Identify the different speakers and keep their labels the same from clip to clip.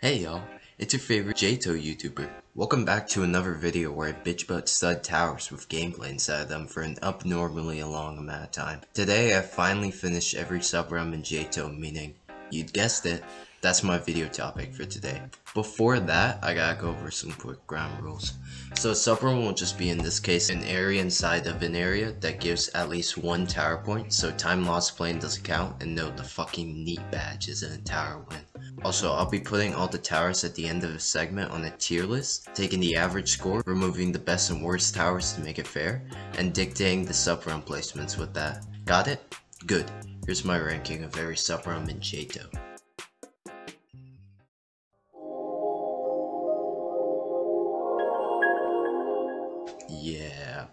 Speaker 1: Hey y'all, it's your favorite JToH YouTuber. Welcome back to another video where I bitch about stud towers with gameplay inside of them for an abnormally long amount of time. Today I finally finished every sub-realm in JToH, meaning, you'd guessed it, that's my video topic for today. Before that, I gotta go over some quick ground rules. So a subrealm will just be in this case an area inside of an area that gives at least one tower point, so time lost playing doesn't count, and note the fucking neat badge is in a tower win. Also, I'll be putting all the towers at the end of the segment on a tier list, taking the average score, removing the best and worst towers to make it fair, and dictating the sub-realm placements with that. Got it? Good. Here's my ranking of every sub-realm in JToH.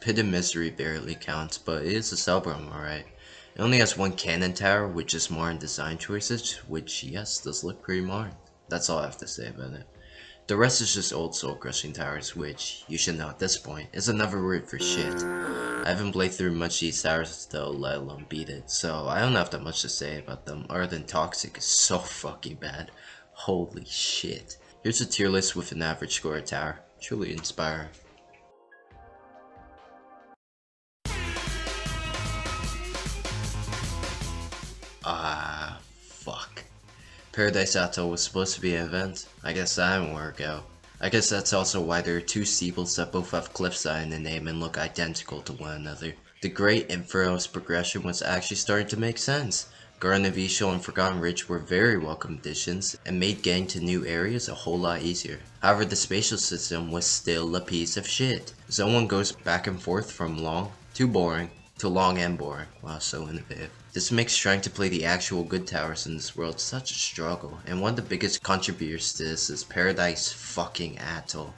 Speaker 1: Pit of Misery barely counts, but it is a sub-realm, alright. It only has one cannon tower, which is modern design choices, which, yes, does look pretty modern. That's all I have to say about it. The rest is just old soul crushing towers, which, you should know at this point, is another word for shit. I haven't played through much of these towers though, let alone beat it, so I don't have that much to say about them, other than Toxic is so fucking bad. Holy shit. Here's a tier list with an average score tower. Truly inspiring. Ah, fuck. Paradise Atoll was supposed to be an event. I guess that didn't work out. I guess that's also why there are two steeples that both have cliffside in the name and look identical to one another. The Great Inferno's progression was actually starting to make sense. Garden of Eeshol and Forgotten Ridge were very welcome additions and made getting to new areas a whole lot easier. However, the spatial system was still a piece of shit. 1 goes back and forth from long to boring to long and boring. Wow, so innovative. This makes trying to play the actual good towers in this world such a struggle, and one of the biggest contributors to this is Paradise fucking Atoll.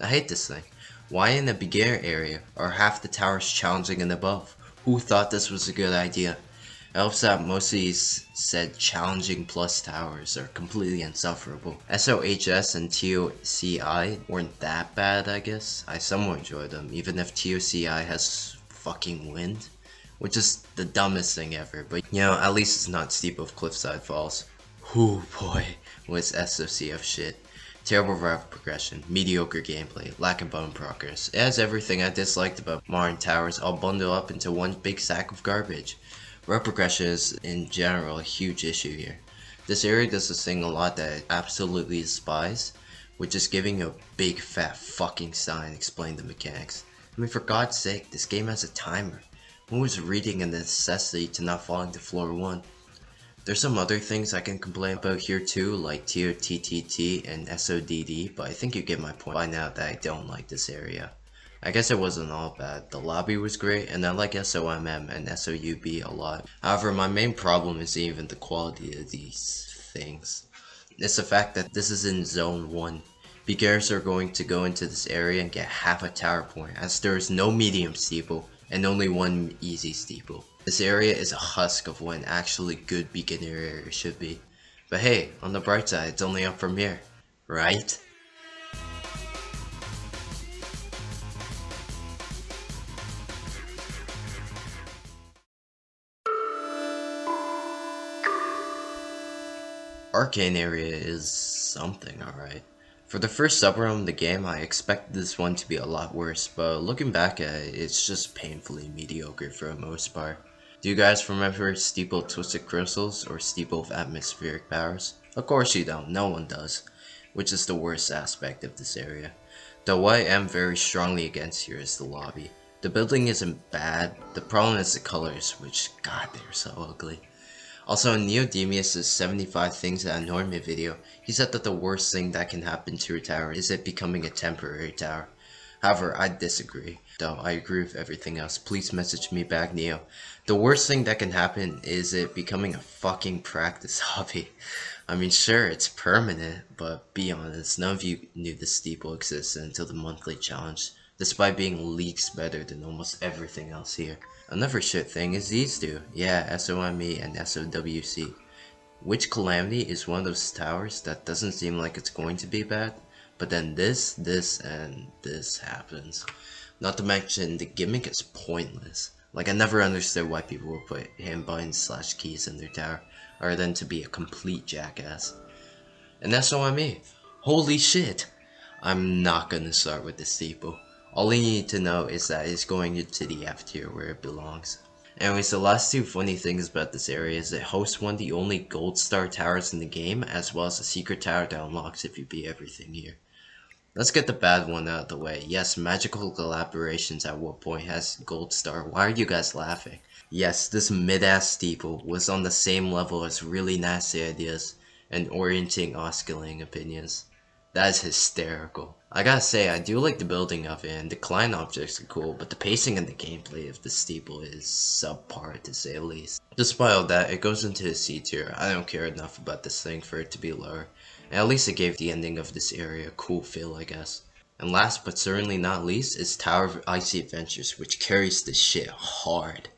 Speaker 1: I hate this thing. Why in the beginner area are half the towers challenging and above? Who thought this was a good idea? It helps that most of these said challenging plus towers are completely insufferable. SOHS and TOCI weren't that bad I guess. I somewhat enjoyed them, even if TOCI has fucking wind. Which is the dumbest thing ever, but you know, at least it's not steep of Cliffside Falls. Whoo boy, was SOCF shit. Terrible route progression, mediocre gameplay, lack of bone progress. It has everything I disliked about modern towers all bundled up into one big sack of garbage. Route progression is, in general, a huge issue here. This area does this thing a lot that I absolutely despise, which is giving a big fat fucking sign explain the mechanics. I mean, for God's sake, this game has a timer. Who was reading a necessity to not falling to floor 1? There's some other things I can complain about here too, like TOTTT and SODD, but I think you get my point by now that I don't like this area. I guess it wasn't all bad. The lobby was great, and I like SOMM and SOUB a lot. However, my main problem is even the quality of these things. It's the fact that this is in Zone 1. Beginners are going to go into this area and get half a tower point, as there is no medium steeple, and only one easy steeple. This area is a husk of what an actually good beginner area should be. But hey, on the bright side, it's only up from here, right? Arcane area is something, alright. For the first subrealm of the game, I expected this one to be a lot worse, but looking back at it, it's just painfully mediocre for the most part. Do you guys remember Steeple Twisted Crystals or Steeple of Atmospheric Powers? Of course you don't, no one does, which is the worst aspect of this area. Though what I am very strongly against here is the lobby. The building isn't bad, the problem is the colors, which god they're so ugly. Also, in Neodemius' 75 Things That Annoy Me video, he said that the worst thing that can happen to a tower is it becoming a temporary tower. However, I disagree. Though I agree with everything else, please message me back, Neo. The worst thing that can happen is it becoming a fucking practice obby. I mean, sure, it's permanent, but be honest, none of you knew the steeple existed until the monthly challenge, despite being leagues better than almost everything else here. Another shit thing is these two. Yeah, SOME and SOWC. Which Calamity is one of those towers that doesn't seem like it's going to be bad, but then this, this, and this happens. Not to mention, the gimmick is pointless. Like, I never understood why people would put hand buttons slash keys in their tower, other than to be a complete jackass. And that's what I mean. Holy shit! I'm not gonna start with the steeple. All you need to know is that it's going into the F tier where it belongs. Anyways, the last two funny things about this area is it hosts one of the only gold star towers in the game, as well as a secret tower that unlocks if you beat everything here. Let's get the bad one out of the way. Yes, Magical Collaborations at what point has gold star. Why are you guys laughing? Yes, this mid-ass steeple was on the same level as really nasty ideas and orienting oscillating opinions. That is hysterical. I gotta say, I do like the building of it, and the client objects are cool, but the pacing and the gameplay of the steeple is subpar to say the least. Despite all that, it goes into the C tier. I don't care enough about this thing for it to be lower. And at least it gave the ending of this area a cool feel, I guess. And last but certainly not least is Tower of Icy Adventures, which carries this shit hard.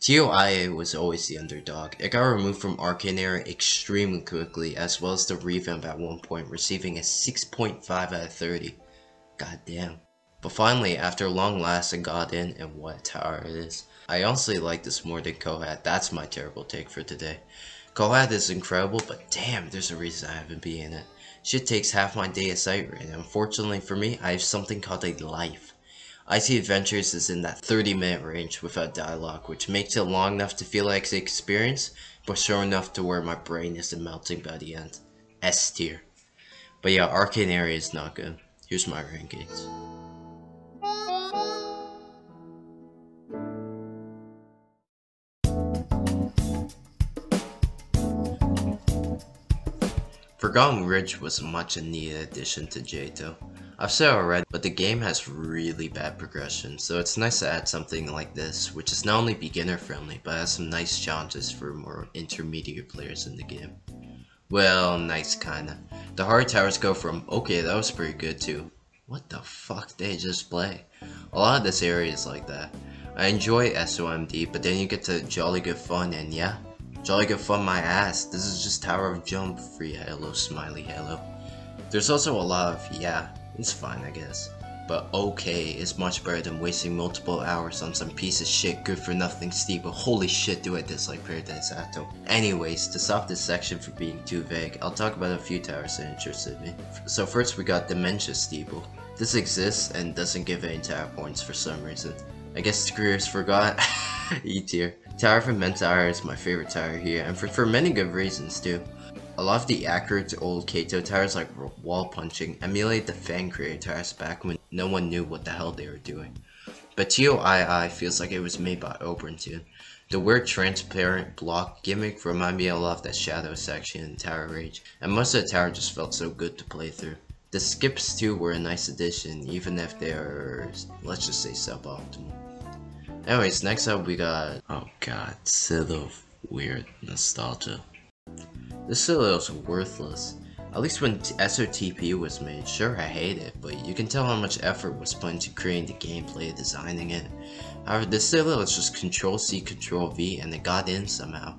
Speaker 1: TOIA was always the underdog. It got removed from Arcane Area extremely quickly, as well as the revamp at one point, receiving a 6.5 out of 30. God damn. But finally, after long last, it got in, and what tower it is. I honestly like this more than Kohat. That's my terrible take for today. Kohat is incredible, but damn, there's a reason I haven't been in it. Shit takes half my day of sight, and unfortunately for me, I have something called a life. Icy Adventures is in that 30 minute range without dialogue, which makes it long enough to feel like an experience, but short enough to where my brain isn't melting by the end. S tier. But yeah, Arcane Area is not good. Here's my rankings. Forgotten Ridge was a much needed addition to JToH. I've said already, but the game has really bad progression, so it's nice to add something like this, which is not only beginner friendly, but has some nice challenges for more intermediate players in the game. Well, nice kinda. The hard towers go from, okay that was pretty good to, what the fuck they just play? A lot of this area is like that. I enjoy SOMD, but then you get to jolly good fun and yeah, jolly good fun my ass. This is just Tower of Jump, free Halo, smiley Halo. There's also a lot of, yeah, it's fine, I guess. But okay is much better than wasting multiple hours on some piece of shit good for nothing steeple. Holy shit do I dislike Paradise Atoll. Anyways, to stop this section from being too vague, I'll talk about a few towers that interested me. So first we got Dementia Steeple. This exists and doesn't give any tower points for some reason. I guess the careers forgot. e tier. Tower Immense Ire is my favorite tower here, and for, for many good reasons too. A lot of the accurate old Kaito towers like wall punching emulate the fan creator towers back when no one knew what the hell they were doing. But TOII feels like it was made by Oberntune. The weird transparent block gimmick remind me a lot of that shadow section in Tower Rage, and most of the tower just felt so good to play through. The skips too were a nice addition, even if they're, let's just say suboptimal. Anyways, next up we got, oh god, Scythe weird nostalgia. This Silo is worthless. At least when SOTP was made, sure I hate it, but you can tell how much effort was put into creating the gameplay, designing it. However, this Scythe was just Control C, Control V, and it got in somehow.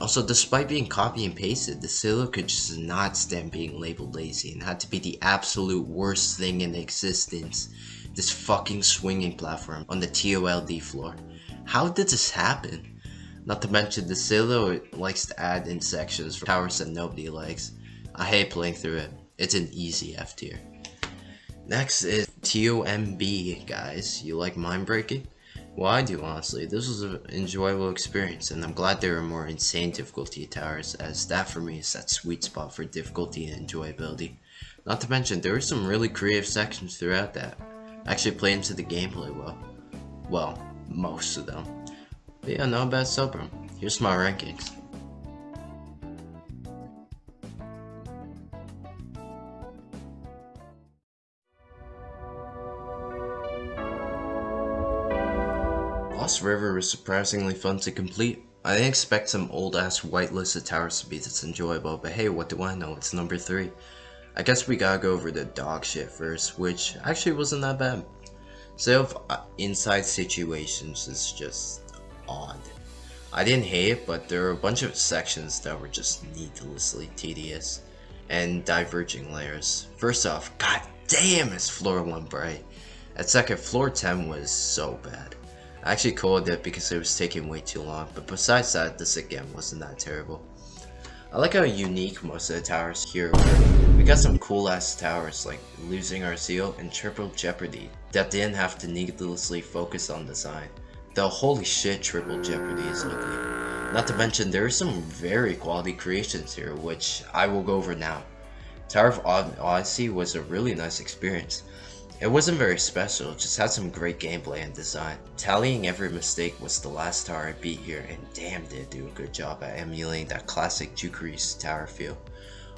Speaker 1: Also, despite being copy and pasted, the Scythe could just not stand being labeled lazy and had to be the absolute worst thing in existence. This fucking swinging platform on the TOLD floor. How did this happen? Not to mention the Scythe likes to add in sections for towers that nobody likes. I hate playing through it. It's an easy F tier. Next is TOMB, guys. You like mind breaking? Well, I do, honestly. This was an enjoyable experience, and I'm glad there are more insane difficulty towers, as that for me is that sweet spot for difficulty and enjoyability. Not to mention, there were some really creative sections throughout that. Actually play into the gameplay well. Well, most of them. But yeah, not bad sub, Sobrum. Here's my rankings. Lost River was surprisingly fun to complete. I didn't expect some old ass whitelisted towers to be this enjoyable, but hey, what do I know, it's number 3. I guess we gotta go over the dog shit first, which actually wasn't that bad. Set of uh, inside situations is just odd. I didn't hate it, but there were a bunch of sections that were just needlessly tedious and diverging layers. First off, god damn is floor 1 bright. At second, floor 10 was so bad. I actually called it because it was taking way too long, but besides that, this again wasn't that terrible. I like how unique most of the towers here were. We got some cool ass towers like Losing Our Seal and Triple Jeopardy that didn't have to needlessly focus on design. Though holy shit Triple Jeopardy is ugly. Not to mention there are some very quality creations here which I will go over now. Tower of Odyssey was a really nice experience. It wasn't very special, just had some great gameplay and design. Tallying every mistake was the last tower I beat here, and damn did it do a good job at emulating that classic Jukeries tower feel.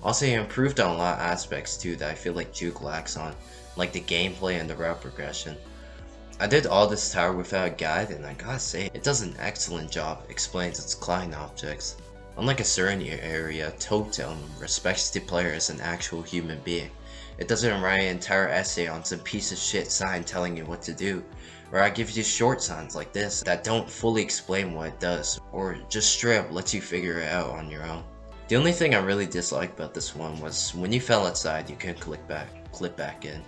Speaker 1: Also, it improved on a lot of aspects too that I feel like Juke lacks on, like the gameplay and the route progression. I did all this tower without a guide, and I gotta say, it does an excellent job explains its client objects. Unlike a certain area, Totem respects the player as an actual human being. It doesn't write an entire essay on some piece of shit sign telling you what to do, or I give you short signs like this that don't fully explain what it does, or just straight up lets you figure it out on your own. The only thing I really disliked about this one was when you fell outside you couldn't click back, clip back in.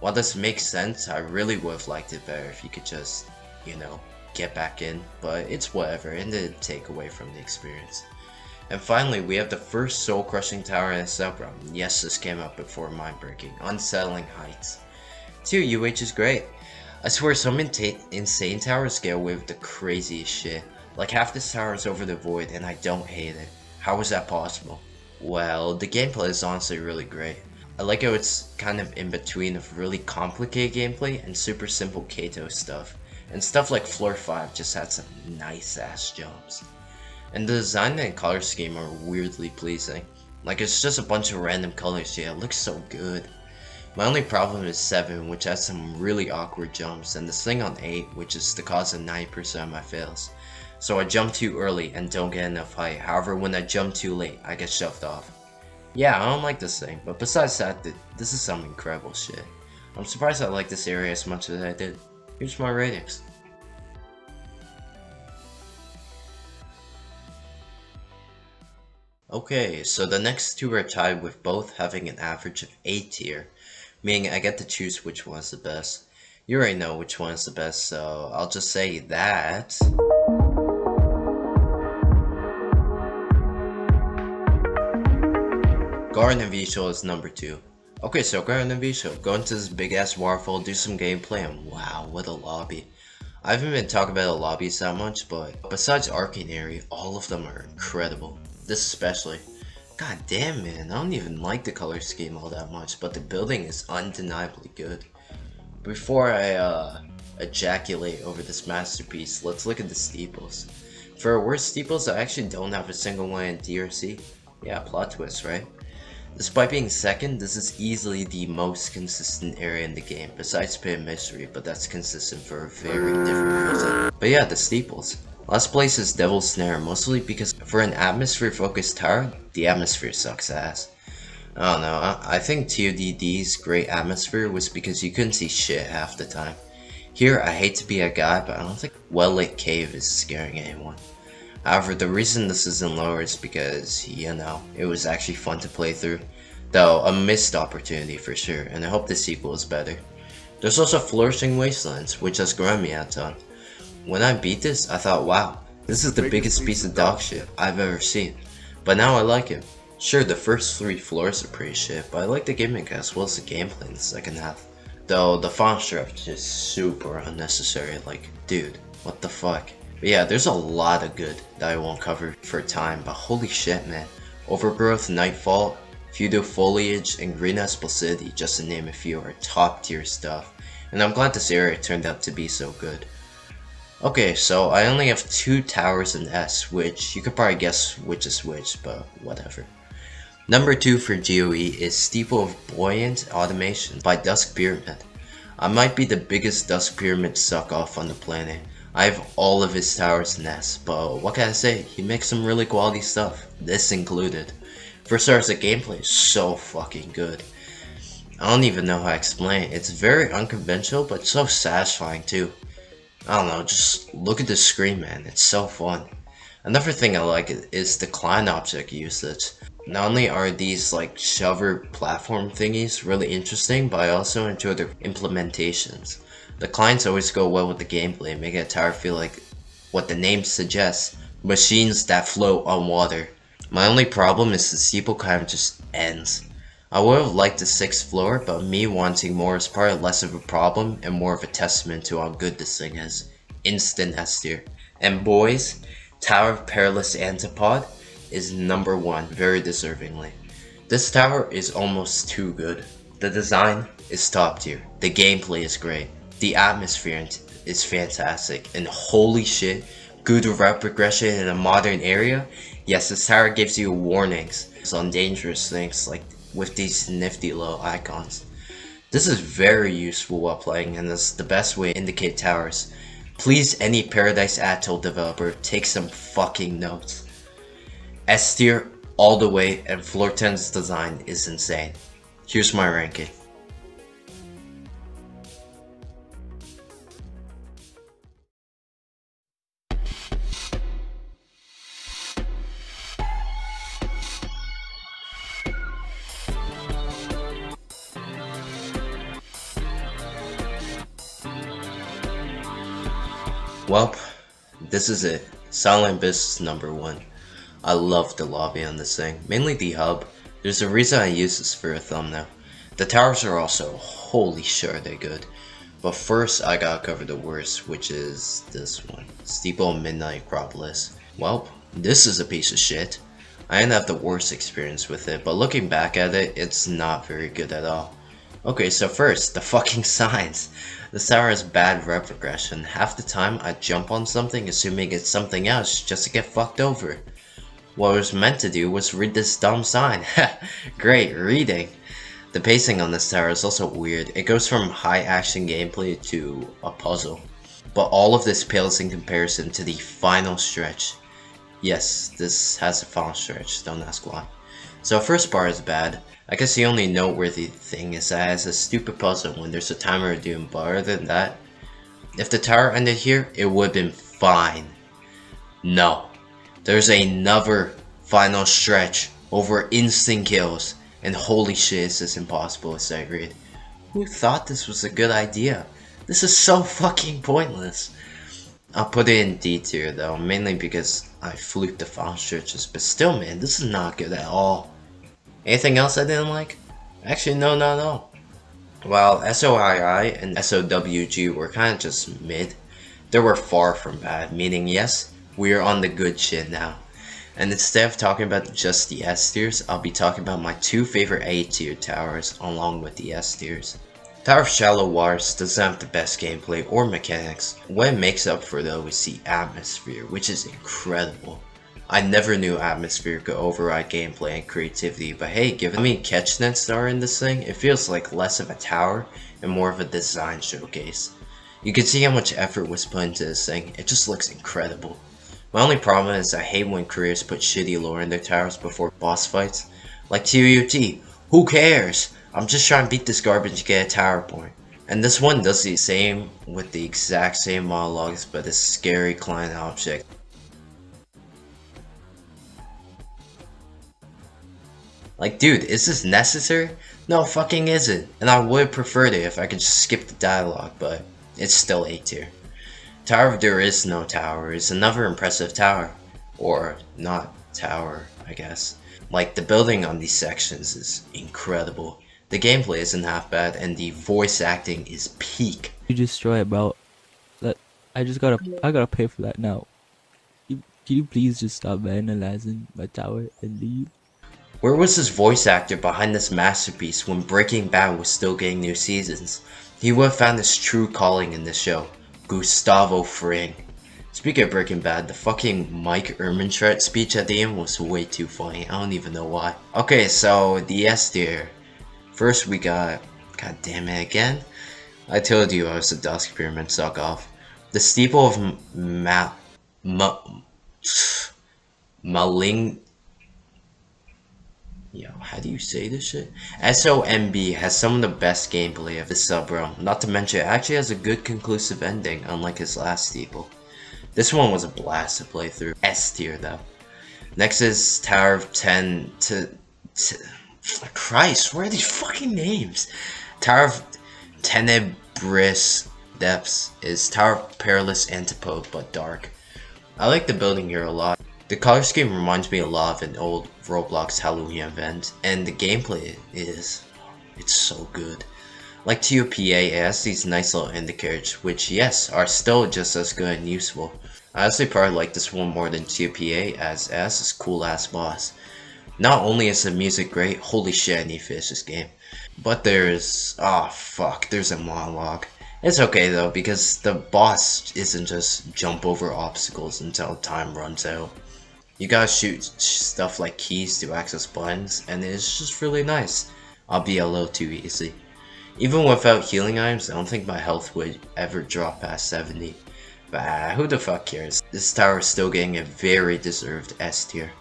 Speaker 1: While this makes sense, I really would have liked it better if you could just, you know, get back in, but it's whatever, it didn't take away from the experience. And finally, we have the first soul-crushing tower in a subrealm. Yes, this came up before Mind-Breaking. Unsettling Heights. 2 UH is great. I swear some insane towers away with the craziest shit. Like half this tower is over the void and I don't hate it. How is that possible? Well, the gameplay is honestly really great. I like how it's kind of in between of really complicated gameplay and super simple Kato stuff. And stuff like Floor 5 just had some nice ass jumps. And the design and color scheme are weirdly pleasing. Like it's just a bunch of random colors, yeah, it looks so good. My only problem is 7, which has some really awkward jumps, and the thing on 8, which is the cause of 90% of my fails. So I jump too early and don't get enough height, however when I jump too late, I get shoved off. Yeah, I don't like this thing, but besides that, this is some incredible shit. I'm surprised I like this area as much as I did. Here's my ratings. Okay, so the next two are tied with both having an average of A tier, meaning I get to choose which one's the best. You already know which one is the best, so I'll just say that... Garden of Eeshol is number 2. Okay, so Garden of Eeshol, go into this big ass waterfall, do some gameplay, and wow, what a lobby. I haven't been talking about the lobbies that much, but besides Arcane Area, all of them are incredible. This especially. God damn man, I don't even like the color scheme all that much, but the building is undeniably good. Before I uh, ejaculate over this masterpiece, let's look at the steeples. For worst steeples, I actually don't have a single one in DRC. Yeah, plot twist, right? Despite being second, this is easily the most consistent area in the game, besides Pit Mystery, but that's consistent for a very different reason. But yeah, the steeples. Last place is Devil's Snare, mostly because for an atmosphere-focused tower, the atmosphere sucks ass. I don't know, I, I think TODD's great atmosphere was because you couldn't see shit half the time. Here, I hate to be a guy, but I don't think well-lit cave is scaring anyone. However, the reason this isn't lower is because, you know, it was actually fun to play through. Though, a missed opportunity for sure, and I hope the sequel is better. There's also Flourishing Wastelands, which has grown me a ton. When I beat this, I thought, wow, this is the biggest piece of dog shit I've ever seen. But now I like it. Sure, the first three floors are pretty shit, but I like the gimmick as well as the gameplay in the second half. Though, the font strip is super unnecessary, like, dude, what the fuck. But yeah, there's a lot of good that I won't cover for time, but holy shit man. Overgrowth, Nightfall, Feudal Foliage, and Green Placidity, just to name a few, are top tier stuff. And I'm glad this area turned out to be so good. Okay, so I only have two towers in S, which you could probably guess which is which, but whatever. Number 2 for GOE is Steeple of Buoyant Automation by Dusk Pyramid. I might be the biggest Dusk Pyramid suck-off on the planet. I have all of his towers in S, but what can I say, he makes some really quality stuff, this included. For starters, the gameplay is so fucking good. I don't even know how to explain it, it's very unconventional, but so satisfying too. I don't know, just look at the screen, man. It's so fun. Another thing I like is the client object usage. Not only are these like shover platform thingies really interesting, but I also enjoy their implementations. The clients always go well with the gameplay, making a tower feel like what the name suggests, machines that float on water. My only problem is the steeple kind of just ends. I would have liked the 6th floor, but me wanting more is probably less of a problem and more of a testament to how good this thing is. Instant S tier. And boys, Tower of Perilous Antipode is number one, very deservingly. This tower is almost too good. The design is top tier, the gameplay is great, the atmosphere is fantastic, and holy shit, good route progression in a modern area? Yes, this tower gives you warnings on dangerous things like with these nifty little icons. This is very useful while playing and is the best way to indicate towers. Please any Paradise Atoll developer take some fucking notes. S tier all the way and Floor 10's design is insane. Here's my ranking. Well, this is it. Silent Abyss number one. I love the lobby on this thing, mainly the hub. There's a reason I use this for a thumbnail. The towers are also, holy shit, are they good. But first, I gotta cover the worst, which is this one. Steeple Midnight Acropolis. Well, this is a piece of shit. I didn't have the worst experience with it, but looking back at it, it's not very good at all. Okay, so first, the fucking signs. The tower has bad route progression. Half the time, I jump on something assuming it's something else just to get fucked over. What I was meant to do was read this dumb sign. Great, reading. The pacing on this tower is also weird. It goes from high action gameplay to a puzzle. But all of this pales in comparison to the final stretch. Yes, this has a final stretch, don't ask why. So first part is bad. I guess the only noteworthy thing is that it has a stupid puzzle when there's a timer of doom, but other than that, if the tower ended here, it would have been fine. No. There's another final stretch over instant kills, and holy shit is this impossible to read. Who thought this was a good idea? This is so fucking pointless. I'll put it in D tier though, mainly because I fluked the final stretches, but still man, this is not good at all. Anything else I didn't like? Actually, no, no, no. While SOII and SOWG were kind of just mid, they were far from bad, meaning yes, we are on the good shit now. And instead of talking about just the S tiers, I'll be talking about my two favorite A tier towers along with the S tiers. Tower of Shallow Waters doesn't have the best gameplay or mechanics. What it makes up for though is the atmosphere, which is incredible. I never knew Atmosphere could override gameplay and creativity, but hey, given how many catch nets there are in this thing, it feels like less of a tower and more of a design showcase. You can see how much effort was put into this thing, it just looks incredible. My only problem is I hate when creators put shitty lore in their towers before boss fights. Like TUT, who cares? I'm just trying to beat this garbage to get a tower point. And this one does the same with the exact same monologues but a scary client object. Like, dude, is this necessary? No, fucking isn't. And I would preferred it if I could just skip the dialogue, but it's still A tier. Tower of There Is No Tower is another impressive tower. Or, not tower, I guess. Like, the building on these sections is incredible. The gameplay isn't half bad, and the voice acting is peak.
Speaker 2: You destroy it, bro. That I just gotta, I gotta pay for that now. Can you please just stop vandalizing my tower and leave?
Speaker 1: Where was this voice actor behind this masterpiece when Breaking Bad was still getting new seasons? He would have found his true calling in this show. Gustavo Fring. Speaking of Breaking Bad, the fucking Mike Ehrmantraut speech at the end was way too funny. I don't even know why. Okay, so the S tier. First we got... God damn it again? I told you I was a Dusk Pyramid suck off. The steeple of Ma... Ma... Maling... Yo, how do you say this shit? SOMB has some of the best gameplay of his subrealm, not to mention it actually has a good conclusive ending, unlike his last steeple. This one was a blast to play through. S tier though. Next is Tower of 10 to, to Christ, where are these fucking names? Tower of Tenebris Depths is Tower of Perilous Antipode but dark. I like the building here a lot. The color scheme reminds me a lot of an old Roblox Halloween event, and the gameplay is, it's so good. Like TOPA, it has these nice little indicators, which yes, are still just as good and useful. I honestly probably like this one more than TOPA as S is cool ass boss. Not only is the music great, holy shit I need to finish this game. But there's, oh ah, fuck, there's a monologue. It's okay though, because the boss isn't just jump over obstacles until time runs out. You gotta shoot stuff like keys to access buttons, and it's just really nice. I'll be a little too easy. Even without healing items, I don't think my health would ever drop past 70. But uh, who the fuck cares? This tower is still getting a very deserved S tier.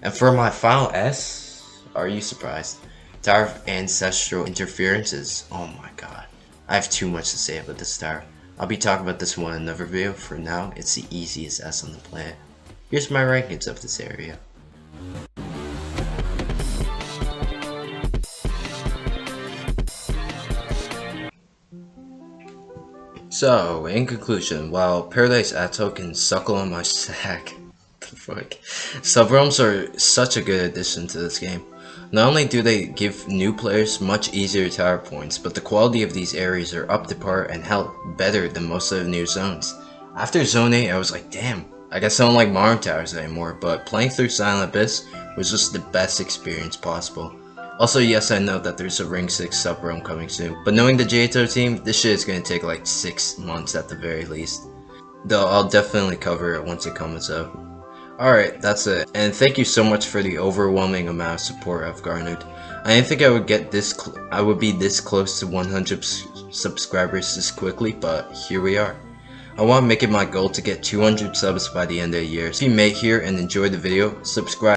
Speaker 1: And for my final S, are you surprised? Tower of Ancestral Interferences. Oh my god. I have too much to say about this tower. I'll be talking about this one in another video. For now, it's the easiest S on the planet. Here's my rankings of this area. So, in conclusion, while Paradise Atoll can suckle on my sack, the fuck, subrealms are such a good addition to this game. Not only do they give new players much easier tower points, but the quality of these areas are up to par and hell better than most of the new zones. After Zone 8, I was like, damn, I guess I don't like Modern Towers anymore, but playing through Silent Abyss was just the best experience possible. Also, yes, I know that there's a Ring 6 sub-realm coming soon, but knowing the JToH team, this shit is gonna take like 6 months at the very least. Though I'll definitely cover it once it comes out. Alright, that's it, and thank you so much for the overwhelming amount of support I've garnered. I didn't think I would get this I would be this close to 100 subscribers this quickly, but here we are. I want to make it my goal to get 200 subs by the end of the year. So if you made here and enjoyed the video, subscribe.